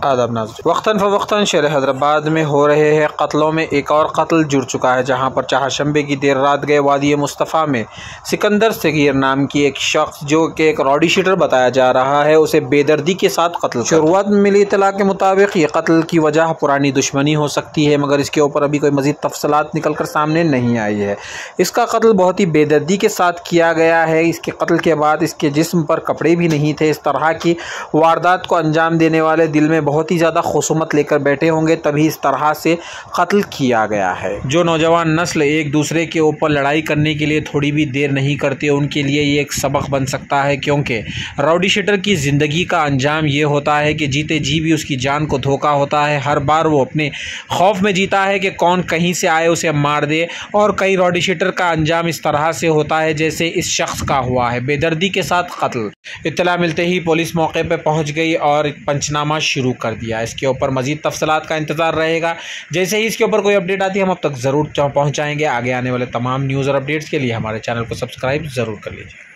آداب ناظرین وقتاً فوقتاً شہر حیدرآباد میں ہو رہے ہیں قتلوں میں ایک اور قتل جڑ چکا ہے، جہاں پر چہار کی دیر رات گئے وادی مصطفیٰ میں سکندر صغیر نام کی ایک شخص جو کہ ایک راڈی شیٹر بتایا جا رہا ہے، اسے بے دردی کے ساتھ قتل شروعات میں ملی اطلاع کے مطابق یہ قتل کی وجہ پرانی دشمنی ہو سکتی ہے، مگر اس کے اوپر ابھی کوئی مزید تفصیلات نکل کر سامنے نہیں آئی ہے۔ اس کا قتل بہت ہی بے دردی کے ساتھ کیا گیا ہے۔ اس کے قتل کے بعد اس کے جسم پر کپڑے بھی نہیں تھے۔ اس طرح کی واردات کو انجام دینے والے دل میں بہت ہی زیادہ خصومت لے کر بیٹھے ہوں گے، تبھی اس طرح سے قتل کیا گیا ہے۔ جو نوجوان نسل ایک دوسرے کے اوپر لڑائی کرنے کے لیے تھوڑی بھی دیر نہیں کرتے، ان کے لیے یہ ایک سبق بن سکتا ہے۔ کیونکہ راؤڈی شیٹر کی زندگی کا انجام یہ ہوتا ہے کہ جیتے جی بھی اس کی جان کو دھوکا ہوتا ہے۔ ہر بار وہ اپنے خوف میں جیتا ہے کہ کون کہیں سے آئے اسے مار دے۔ اور کئی راؤڈی شیٹر کا انجام اس طرح سے ہوتا ہے جیسے اس شخص کا ہوا ہے۔ بے دردی کے ساتھ قتل۔ اطلاع ملتے ہی پولیس موقع پہ پہنچ گئی اور پنچنامہ شروع کر دیا۔ اس کے اوپر مزید تفصیلات کا انتظار رہے گا۔ جیسے ہی اس کے اوپر کوئی اپڈیٹ آتی ہے، ہم اب تک ضرور پہنچائیں گے۔ آگے آنے والے تمام نیوز اور اپڈیٹس کے لیے ہمارے چینل کو سبسکرائب ضرور کر لیجیے